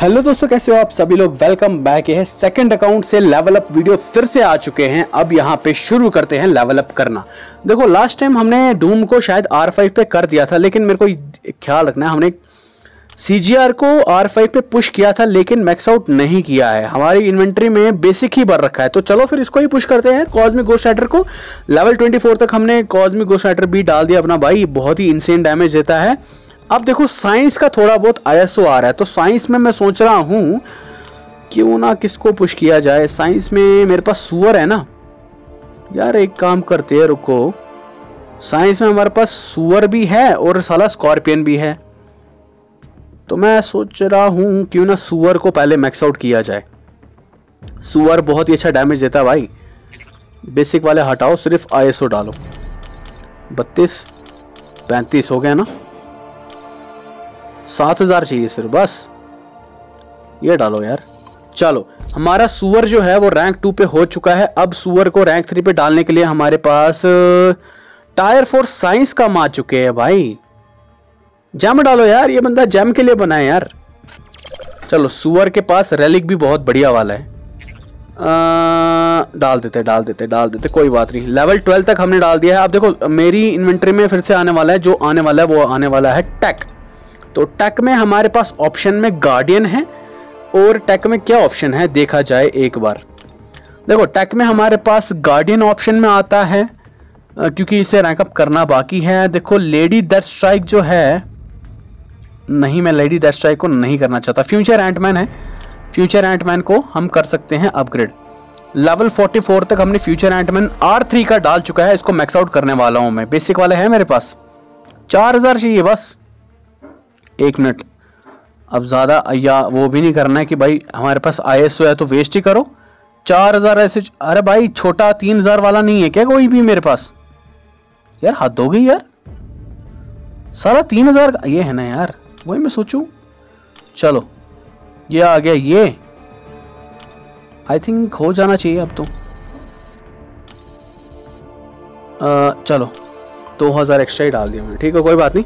Hello दोस्तों, कैसे हो आप सभी लोग? वेलकम बैक है सेकंड अकाउंट से लेवल अप वीडियो फिर से आ चुके हैं। अब यहाँ पे शुरू करते हैं लेवल अप करना। देखो लास्ट टाइम हमने डूम को शायद R5 पे कर दिया था, लेकिन मेरे को ख्याल रखना है, हमने सीजीआर को R5 पे पुश किया था, लेकिन मैक्स आउट नहीं किया है। हमारी इन्वेंट्री में बेसिक ही भर रखा है। तो चलो फिर इसको ही पुश करते हैं कॉजमिक गोस्ट को। लेवल 24 तक हमने कॉजमिक गोस्ट राइडर भी डाल दिया अपना भाई। बहुत ही इंसेन डैमेज देता है। अब देखो साइंस का थोड़ा बहुत आईएसओ आ रहा है तो साइंस में मैं सोच रहा हूँ, क्यों ना किसको पुश किया जाए? साइंस में मेरे पास सुअर है ना? यार एक काम करते हैं, रुको। साइंस में हमारे पास सुअर भी है और साला स्कॉर्पियन भी है। तो मैं सोच रहा हूँ, क्यों ना सुअर को पहले मैक्स आउट किया जाए। सुअर बहुत ही अच्छा डैमेज देता है भाई। बेसिक वाले हटाओ, सिर्फ़ आईएसओ डालो। बत्तीस, पैंतीस हो गया ना? सात हज़ार चाहिए सिर्फ़ बस। ये डालो यार। चलो हमारा सुअर जो है वो रैंक टू पे हो चुका है। अब सुअर को रैंक थ्री पे डालने के लिए हमारे पास टायर फोर साइंस का आ चुके हैं भाई। जैम डालो यार ये बंदा जैम के लिए बना है यार। चलो सुअर के पास रेलिक भी बहुत बढ़िया वाला है। आ, डाल देते डाल देते डाल देते कोई बात नहीं। लेवल ट्वेल्व तक हमने डाल दिया है। अब देखो मेरी इन्वेंट्री में फिर से आने वाला है जो आने वाला है वो आने वाला है टेक तो टेक में हमारे पास ऑप्शन में गार्डियन है और टेक में क्या ऑप्शन है देखा जाए एक बार। देखो, टेक में हमारे पास गार्डियन ऑप्शन में आता है क्योंकि इसे रैंकअप करना बाकी है। देखो, लेडी डेथ स्ट्राइक जो है, नहीं, मैं लेडी डेथ स्ट्राइक को नहीं करना चाहता। फ्यूचर एंटमैन है। फ्यूचर एंटमैन को हम कर सकते हैं अपग्रेड। लेवल 44 तक हमने फ्यूचर एंटमैन R3 का डाल चुका है, इसको मैक्स आउट करने वाला हूँ मैं। बेसिक वाले है मेरे पास। चार हज़ार चाहिए बस। एक मिनट। अब ज़्यादा या वो भी नहीं करना है कि भाई हमारे पास आई एस है तो वेस्ट ही करो। चार हज़ार ऐसे अरे भाई छोटा तीन हज़ार वाला नहीं है क्या कोई भी मेरे पास? यार हद हो गई यार। सारा तीन हज़ार ये है ना यार वही मैं सोचूं। चलो ये आ गया ये। आई थिंक हो जाना चाहिए अब तो। आ, चलो दो हज़ार एक्स्ट्रा ही डाल दिया मैंने ठीक है कोई बात नहीं।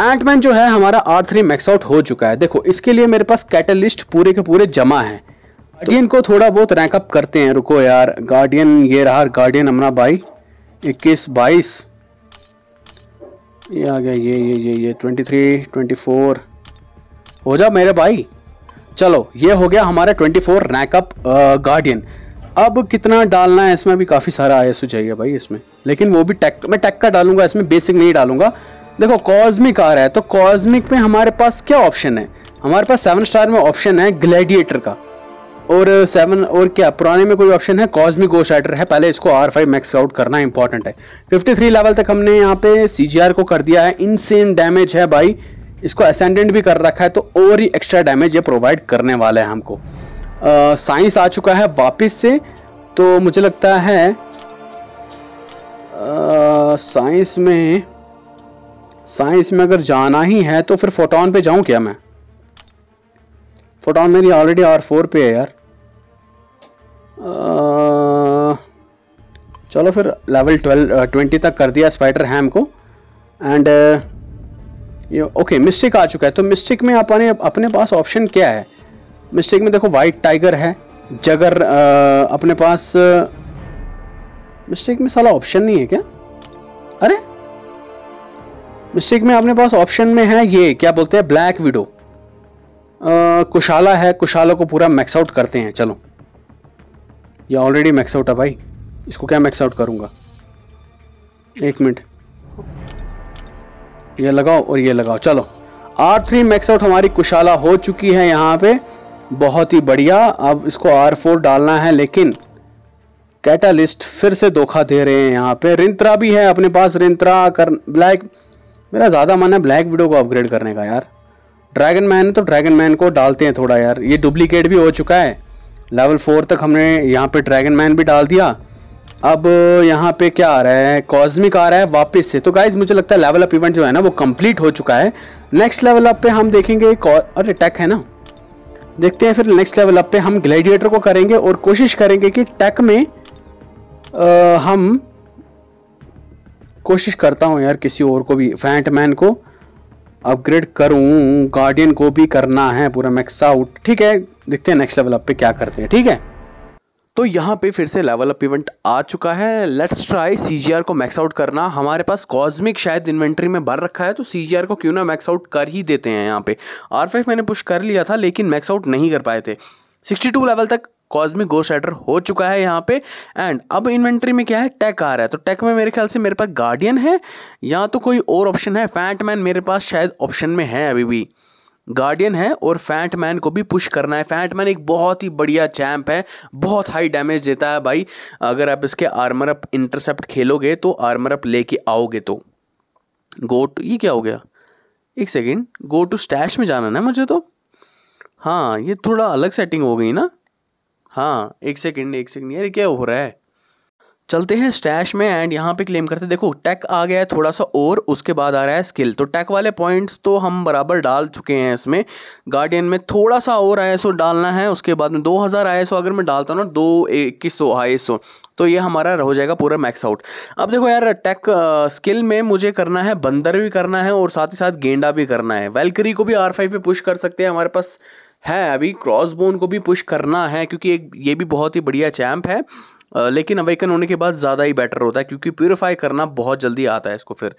एंटमैन जो है हमारा आर थ्री मैक्स आउट हो चुका है। देखो इसके लिए मेरे पास कैटलिस्ट पूरे के पूरे जमा है। गार्डियन को थोड़ा बहुत रैंकअप करते हैं। रुको यार गार्डियन ये रहा गार्डियन अमना भाई। इक्कीस बाईस। ये आ गया ये ये ये ये ट्वेंटी थ्री ट्वेंटी फोर हो जा मेरे भाई। चलो ये हो गया हमारा ट्वेंटी फोर रैंकअप गार्डियन अब कितना डालना है इसमें भी काफ़ी सारा आई चाहिए भाई इसमें। लेकिन वो भी टेक मैं टेक का डालूँगा इसमें बेसिक नहीं डालूँगा। देखो कॉस्मिक आ रहा है तो कॉस्मिक में हमारे पास क्या ऑप्शन है? हमारे पास सेवन स्टार में ऑप्शन है ग्लैडिएटर का। और सेवन और क्या, पुराने में कोई ऑप्शन है? कॉस्मिक गोश राइडर है, पहले इसको आर फाइव मैक्स आउट करना इंपॉर्टेंट है। 53 लेवल तक हमने यहाँ पे सी जी आर को कर दिया है। इनसेन डैमेज है भाई। इसको असेंडेंट भी कर रखा है तो और ही एक्स्ट्रा डैमेज ये प्रोवाइड करने वाला है हमको। साइंस आ चुका है वापस से तो मुझे लगता है साइंस में साइंस में अगर जाना ही है तो फिर फोटोन पे जाऊँ क्या मैं? फोटोन मेरी ऑलरेडी आर फोर पे है यार। आ, चलो फिर लेवल ट्वेल्व ट्वेंटी तक कर दिया स्पाइडर हैम को। एंड ये ओके मिस्टिक आ चुका है। तो मिस्टिक में अपने अपने पास ऑप्शन क्या है? मिस्टिक में देखो वाइट टाइगर है जगर आ, अपने पास मिस्टिक में साला ऑप्शन नहीं है क्या? अरे! मिस्टेक में अपने पास ऑप्शन में है ये, क्या बोलते हैं, ब्लैक विडो। कुशाला है, कुशाला को पूरा मैक्स आउट करते हैं, चलो। ये ऑलरेडी मैक्स आउट है भाई, इसको क्या मैक्स आउट करूँगा? एक मिनट। ये लगाओ और ये लगाओ, चलो। आर थ्री मैक्स आउट हमारी कुशाला हो चुकी है यहाँ पे। बहुत ही बढ़िया, अब इसको आर फोर डालना है, लेकिन कैटालिस्ट फिर से धोखा दे रहे हैं यहाँ पे। रिंत्रा भी है अपने पास, रिंत्रा कर, ब्लैक मेरा ज़्यादा मन है ब्लैक विडो को अपग्रेड करने का यार। ड्रैगन मैन तो ड्रैगन मैन को डालते हैं थोड़ा यार। ये डुप्लीकेट भी हो चुका है। लेवल फोर तक हमने यहाँ पे ड्रैगन मैन भी डाल दिया। अब यहाँ पे क्या आ रहा है? कॉस्मिक आ रहा है वापस से। तो गाइज़ मुझे लगता है लेवल अप इवेंट जो है ना वो कंप्लीट हो चुका है। नेक्स्ट लेवल अप पे हम देखेंगे अरे टेक है ना। देखते हैं फिर नेक्स्ट लेवल अप पे हम ग्लैडिएटर को करेंगे और कोशिश करेंगे कि टेक में आ, हम कोशिश करता हूँ यार किसी और को भी फैंट मैन को अपग्रेड करूँ गार्डियन को भी करना है पूरा मैक्स आउट ठीक है, देखते हैं नेक्स्ट लेवल अप पे क्या करते हैं, ठीक है? तो यहाँ पे फिर से लेवल अप इवेंट आ चुका है। लेट्स ट्राई सीजीआर को मैक्स आउट करना। हमारे पास कॉस्मिक शायद इन्वेंट्री में भर रखा है तो सीजीआर को क्यों ना मैक्स आउट कर ही देते हैं यहाँ पे। आर मैंने पुश कर लिया था, लेकिन मैक्स आउट नहीं कर पाए थे। 62 लेवल तक कॉस्मिक गोस्ट राइडर हो चुका है यहाँ पे। एंड अब इन्वेंट्री में क्या है? टेक आ रहा है। तो टेक में मेरे ख्याल से मेरे पास गार्डियन है या तो कोई और ऑप्शन है? फैंटमैन मेरे पास शायद ऑप्शन में है अभी भी। गार्डियन है और फैंट मैन को भी पुश करना है। फैंट मैन एक बहुत ही बढ़िया चैम्प है। बहुत हाई डैमेज देता है भाई। अगर आप इसके आर्मर अप इंटरसेप्ट खेलोगे तो आर्मर अप लेके आओगे तो। गो टू ये क्या हो गया? एक सेकेंड गो टू स्टैश में जाना ना मुझे तो? हाँ ये थोड़ा अलग सेटिंग हो गई ना। हाँ एक सेकेंड एक सेकेंड यार क्या हो रहा है? चलते हैं स्टैश में एंड यहाँ पे क्लेम करते हैं। देखो टेक आ गया है थोड़ा सा और उसके बाद आ रहा है स्किल तो टेक वाले पॉइंट्स तो हम बराबर डाल चुके हैं इसमें। गार्डियन में थोड़ा सा और आई डालना है, उसके बाद में 2000 आई अगर मैं डालता ना, दो, इक्कीस सौ आई तो ये हमारा हो जाएगा पूरा मैक्स आउट अब देखो यार टेक स्किल में मुझे करना है, बंदर भी करना है और साथ ही साथ गेंडा भी करना है। वेलकरी को भी आर फाइव पे पुश कर सकते हैं, हमारे पास है, अभी क्रॉस बोन को भी पुश करना है, क्योंकि एक, ये भी बहुत ही बढ़िया चैम्प है। लेकिन अवेकन होने के बाद ज़्यादा ही बेटर होता है, क्योंकि प्योरीफाई करना बहुत जल्दी आता है इसको फिर।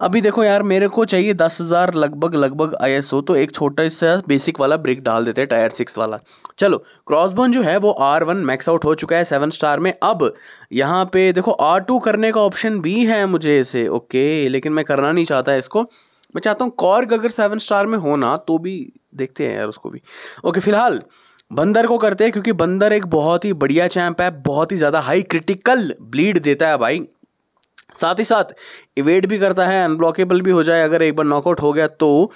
अभी देखो यार, मेरे को चाहिए दस हज़ार लगभग लगभग आई तो एक छोटा सा बेसिक वाला ब्रिक डाल देते हैं टायर सिक्स वाला। चलो क्रॉसबोन जो है, वो आर वन मैक्स आउट हो चुका है सेवन स्टार में। अब, यहाँ पे देखो आर टू करने का ऑप्शन भी है मुझे इसे। ओके लेकिन मैं करना नहीं चाहता इसको। मैं चाहता हूँ कॉर्ग अगर सेवन स्टार में हो ना तो भी देखते हैं यार उसको भी। ओके फ़िलहाल बंदर को करते हैं क्योंकि बंदर एक बहुत ही बढ़िया चैंप है, बहुत ही ज़्यादा हाई क्रिटिकल ब्लीड देता है भाई। साथ ही साथ इवेट भी करता है अनब्लॉकेबल भी हो जाए, अगर एक बार नॉकआउट हो गया तो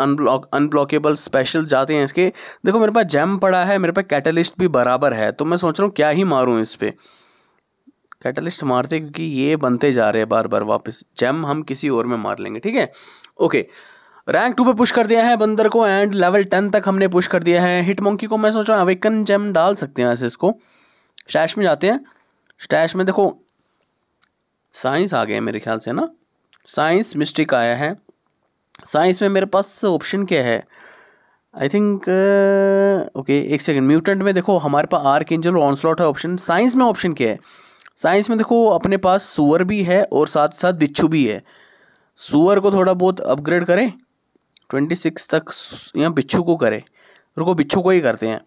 अनब्लॉक अनब्लॉकेबल स्पेशल जाते हैं इसके। देखो, मेरे पास जैम पड़ा है, मेरे पास कैटलिस्ट भी बराबर है तो मैं सोच रहा हूँ क्या ही मारूँ इस पर कैटलिस्ट मारते क्योंकि ये बनते जा रहे हैं बार बार वापस। जैम हम किसी और में मार लेंगे, ठीक है? ओके रैंक टू पे पुश कर दिया है बंदर को एंड लेवल टेन तक हमने पुश कर दिया है। हिट मोंकी को मैं सोच रहा हूँ अवेकन जेम डाल सकते हैं ऐसे इसको। स्टैश में जाते हैं। स्टैश में देखो साइंस आ गया मेरे ख्याल से ना? साइंस मिस्टिक आया है। साइंस में मेरे पास ऑप्शन क्या है? आई थिंक ओके एक सेकेंड म्यूटेंट में देखो, हमारे पास आर्क एंजल और ऑनस्लॉट है ऑप्शन साइंस में ऑप्शन क्या है? साइंस में देखो, अपने पास सुअर भी है और साथ साथ बिच्छू भी है। सुअर को थोड़ा बहुत अपग्रेड करें। ट्वेंटी सिक्स तक या बिच्छू को करे। रुको, बिच्छू को ही करते हैं।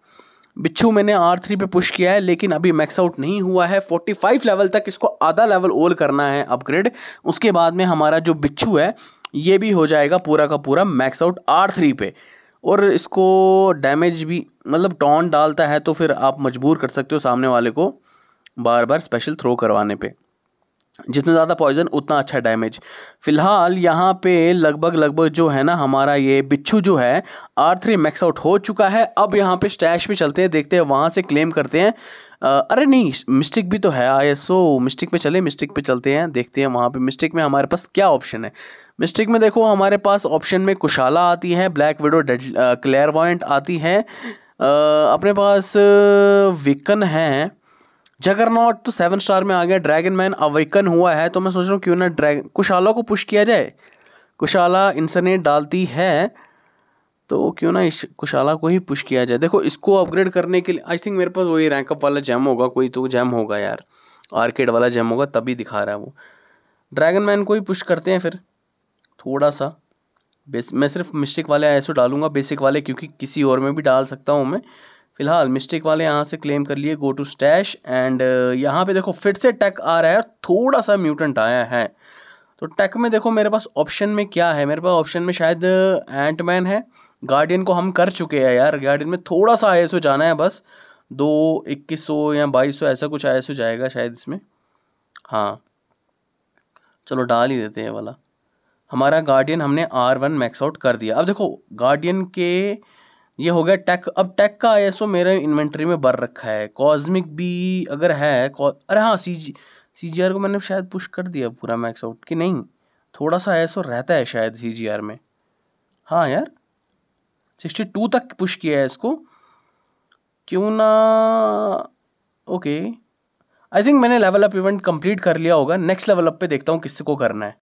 बिच्छू मैंने आर थ्री पर पुश किया है, लेकिन अभी मैक्स आउट नहीं हुआ है। फोर्टी फाइव लेवल तक इसको आधा लेवल ओल करना है अपग्रेड उसके बाद में हमारा जो बिच्छू है, ये भी हो जाएगा पूरा का पूरा मैक्स आउट आर थ्री पे। और इसको डैमेज भी मतलब टॉन डालता है तो फिर आप मजबूर कर सकते हो सामने वाले को बार बार स्पेशल थ्रो करवाने पे। जितना ज़्यादा पॉइजन उतना अच्छा डैमेज फ़िलहाल यहाँ पे लगभग लगभग जो है ना हमारा ये बिच्छू जो है आर थ्री मैक्स आउट हो चुका है। अब यहाँ पे स्टैश पे चलते हैं देखते हैं वहाँ से क्लेम करते हैं। आ, अरे नहीं मिस्टिक भी तो है आई एस ओ मिस्टिक पे चले मिस्टिक पे चलते हैं देखते हैं वहाँ पे मिस्टिक में हमारे पास क्या ऑप्शन है। मिस्टिक में देखो हमारे पास ऑप्शन में कुशाला आती है ब्लैक विडो डेड क्लेयर आती है। आ, अपने पास विकन है। जगरनॉट तो सेवन स्टार में आ गया ड्रैगन मैन अवेकन हुआ है तो मैं सोच रहा हूँ क्यों ना ड्रैगन कुशाला को पुश किया जाए। कुशाला इंसरनेट डालती है तो क्यों ना इस कुशाला को ही पुश किया जाए। देखो, इसको अपग्रेड करने के लिए आई थिंक मेरे पास वही रैंकअप वाला जैम होगा, कोई तो जैम होगा यार। आर्केड वाला जैम होगा, तभी दिखा रहा है वो। ड्रैगन मैन को ही पुश करते हैं फिर थोड़ा सा बेस मैं सिर्फ़ मिस्टिक वाले ऐसे डालूँगा बेसिक वाले, क्योंकि किसी और में भी डाल सकता हूँ मैं। फ़िलहाल मिस्टेक वाले यहाँ से क्लेम कर लिए गो टू स्टैश एंड यहाँ पे देखो फिर से टेक आ रहा है थोड़ा सा म्यूटेंट आया है। तो टेक में देखो मेरे पास ऑप्शन में क्या है? मेरे पास ऑप्शन में शायद एंटमैन है। गार्डियन को हम कर चुके हैं यार। गार्डियन में थोड़ा सा आई जाना है बस। दो, इक्कीस सौ या बाईस सौ, ऐसा कुछ आई जाएगा शायद इसमें। हाँ। चलो डाल ही देते हैं वाला। हमारा गार्डियन हमने आर वन मैक्स आउट कर दिया। अब देखो गार्डियन के ये हो गया टेक अब टेक का आई मेरे इन्वेंट्री में भर रखा है। कॉस्मिक भी अगर है अरे हाँ सी जी सी जी आर को मैंने शायद पुश कर दिया पूरा मैक्स आउट कि नहीं। थोड़ा सा आई रहता है शायद सी जी आर में। हाँ यार सिक्सटी टू तक पुश किया है इसको। क्यों ना? ओके आई थिंक मैंने लेवल अप इवेंट कंप्लीट कर लिया होगा। नेक्स्ट लेवल अप पे देखता हूँ किसको करना है।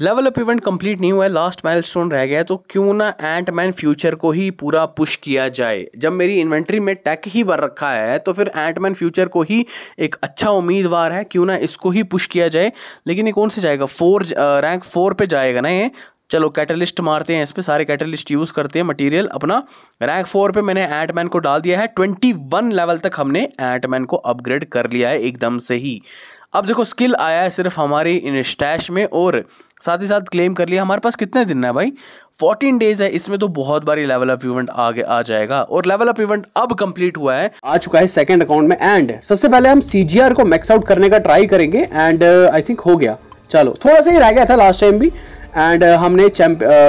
लेवल अप इवेंट कंप्लीट नहीं हुआ है लास्ट माइलस्टोन रह गया है तो क्यों ना एंट मैन फ्यूचर को ही पूरा पुश किया जाए? जब मेरी इन्वेंट्री में टैक ही भर रखा है तो फिर एंट मैन फ्यूचर को ही एक अच्छा उम्मीदवार है, क्यों ना इसको ही पुश किया जाए? लेकिन ये कौन से जाएगा? फोर रैंक फोर पे जाएगा ना ये? चलो कैटलिस्ट मारते हैं इस पर सारे कैटलिस्ट यूज़ करते हैं मटेरियल अपना रैंक फोर पे मैंने एंट मैन को डाल दिया है ट्वेंटी वन लेवल तक हमने एंट मैन को अपग्रेड कर लिया है, एकदम से ही। अब देखो स्किल आया है सिर्फ़ हमारी इन स्टैश में और साथ ही साथ क्लेम कर लिया हमारे पास कितने दिन है भाई? फोर्टीन डेज़ है इसमें तो बहुत बारी लेवल अप इवेंट आगे आ जाएगा और लेवल अप इवेंट अब कंप्लीट हुआ है। आ चुका है सेकंड अकाउंट में एंड सबसे पहले हम सीजीआर को मैक्स आउट करने का ट्राई करेंगे एंड आई थिंक हो गया। चलो थोड़ा सा ही रह गया था लास्ट टाइम भी। एंड uh, हमने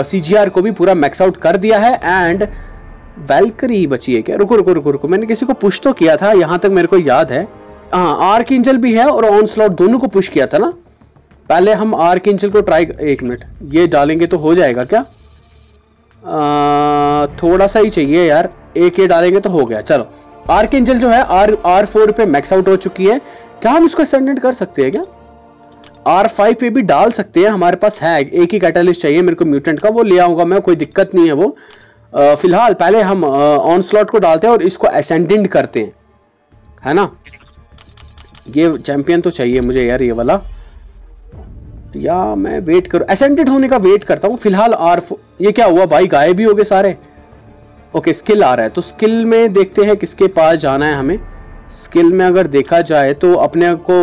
सी uh, को भी पूरा मैक्स आउट कर दिया है एंड वेलकरी बची है क्या? रुको रुको रुको रुको मैंने किसी को पुश तो किया था यहाँ तक मेरे को याद है। हाँ आर्क एंजल भी है और ऑन स्लॉट दोनों को पुश किया था ना? पहले हम आर्क एंजल को ट्राई एक मिनट ये डालेंगे तो हो जाएगा क्या? आ, थोड़ा सा ही चाहिए यार एक ये डालेंगे तो हो गया चलो। आर्क एंजल जो है आर आर फोर पे मैक्स आउट हो चुकी है। क्या हम इसको एक्सटेंडेड कर सकते हैं क्या? आर फाइव पे भी डाल सकते हैं हमारे पास है एक ही कैटलिस्ट चाहिए मेरे को म्यूटेंट का वो ले आऊँगा मैं कोई दिक्कत नहीं है वो। फ़िलहाल पहले हम ऑन स्लॉट को डालते हैं और इसको असेंडेंट करते हैं है ना? ये चैंपियन तो चाहिए मुझे यार ये वाला। या मैं वेट करूँ। असेंडेड होने का वेट करता हूँ। फ़िलहाल आर ये क्या हुआ? भाई गायब भी हो गए सारे। ओके स्किल आ रहा है। तो स्किल में देखते हैं किसके पास जाना है हमें। स्किल में अगर देखा जाए तो अपने को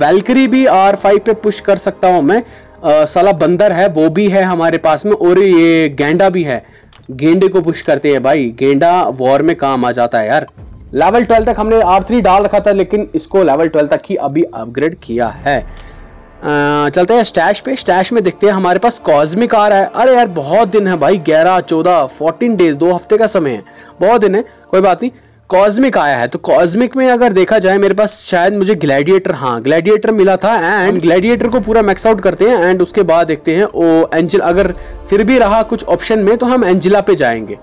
वेलकरी भी आर फाइव पे पुश कर सकता हूँ मैं। आ, साला बंदर है वो भी है हमारे पास में और ये गेंडा भी है। गेंडे को पुश करते हैं भाई। गेंडा वॉर में काम आ जाता है यार। लेवल ट्वेल्व तक हमने आर थ्री डाल रखा था, लेकिन इसको लेवल ट्वेल्व तक ही अभी अपग्रेड किया है। चलते हैं स्टैश पे। स्टैश में देखते हैं हमारे पास कॉस्मिक आ रहा है। अरे यार, बहुत दिन है भाई, ग्यारह, चौदह फोर्टीन डेज़ दो हफ़्ते का समय है। बहुत दिन है, कोई बात नहीं। कॉस्मिक आया है। तो कॉस्मिक में अगर देखा जाए, मेरे पास शायद मुझे ग्लैडिएटर हाँ ग्लैडिएटर मिला था एंड ग्लैडिएटर को पूरा मैक्स आउट करते हैं एंड उसके बाद देखते हैं, ओ एंजिल अगर फिर भी रहा कुछ ऑप्शन में तो हम एंजिला पे जाएँगे।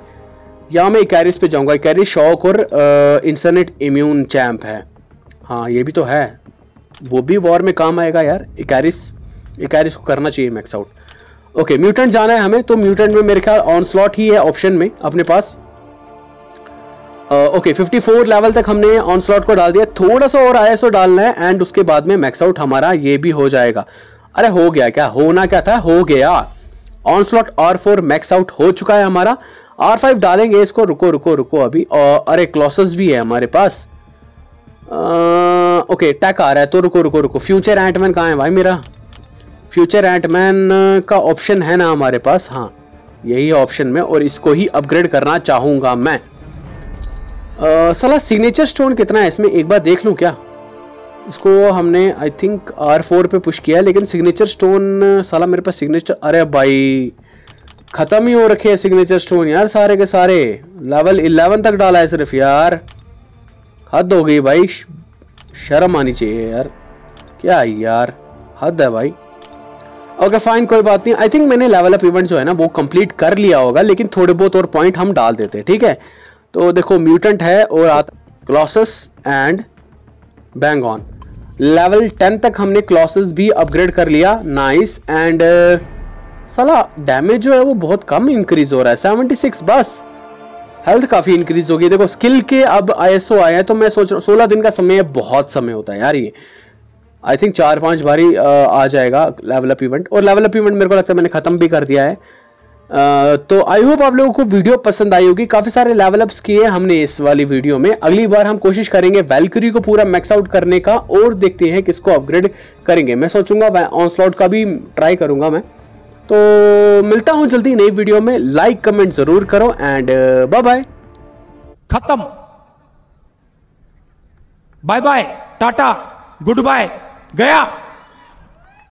या मैं इकैरिस पे जाऊँगा। इकैरिस शॉक और इंसरनेट इम्यून चैम्प है। हाँ ये भी तो है। वो भी वॉर में काम आएगा यार। इकैरिस इकैरिस को करना चाहिए मैक्स आउट ओके म्यूटेंट जाना है हमें तो म्यूटेंट में मेरे ख्याल ऑन स्लॉट ही है ऑप्शन में अपने पास। ओके फिफ्टी फोर लेवल तक हमने ऑन स्लॉट को डाल दिया। थोड़ा सा और सो डालना है एंड उसके बाद में मैक्स आउट हमारा ये भी हो जाएगा। अरे, हो गया क्या? होना क्या था? हो गया। On slot R four max out हो चुका है हमारा। आर फाइव डालेंगे इसको। रुको रुको रुको अभी। और अरे क्लॉसेस भी है हमारे पास। ओके टैक आ रहा है तो रुको रुको रुको। फ्यूचर एंटमैन कहाँ है भाई मेरा? फ्यूचर एंटमैन का ऑप्शन है ना हमारे पास। हाँ यही ऑप्शन में, और इसको ही अपग्रेड करना चाहूँगा मैं। सला सिग्नेचर स्टोन कितना है? इसमें एक बार देख लूँ क्या? इसको हमने आई थिंक आर फोर पे पुश किया लेकिन सिग्नेचर स्टोन साला मेरे पास सिग्नेचर अरे भाई। खत्म ही हो रखे हैं सिग्नेचर स्टोन यार सारे के सारे। लेवल इलेवन तक डाला है सिर्फ़ यार। हद हो गई भाई। शर्म आनी चाहिए यार। क्या यार? हद है भाई। ओके फाइन कोई बात नहीं। आई थिंक मैंने लेवल अप इवेंट जो है ना, वो कंप्लीट कर लिया होगा, लेकिन थोड़े बहुत और पॉइंट हम डाल देते हैं, ठीक है? तो देखो म्यूटेंट है और आता clauses and bang on level ten तक हमने क्लॉसेस भी अपग्रेड कर लिया। नाइस एंड साला डैमेज जो है वो बहुत कम इंक्रीज हो रहा है। सेवेंटी सिक्स बस। हेल्थ काफ़ी इंक्रीज होगी। देखो स्किल के अब आई एस ओ आए हैं तो मैं सोच रहा हूँ, सोलह दिन का समय है, बहुत समय होता है यार ये। आई थिंक चार पाँच बारी आ जाएगा लेवल अप इवेंट और लेवल अप इवेंट मेरे को लगता है मैंने ख़त्म भी कर दिया है। तो आई होप आप लोगों को वीडियो पसंद आई होगी। काफ़ी सारे लेवल अप्स किए हमने इस वाली वीडियो में। अगली बार हम कोशिश करेंगे वेलक्री को पूरा मैक्स आउट करने का, और देखते हैं किसको अपग्रेड करेंगे। मैं सोचूँगा ऑन स्लॉट का भी ट्राई करूँगा मैं। तो मिलता हूँ जल्दी नई वीडियो में। लाइक कमेंट ज़रूर करो एंड बाय बाय खत्म। Bye bye tata good bye गया।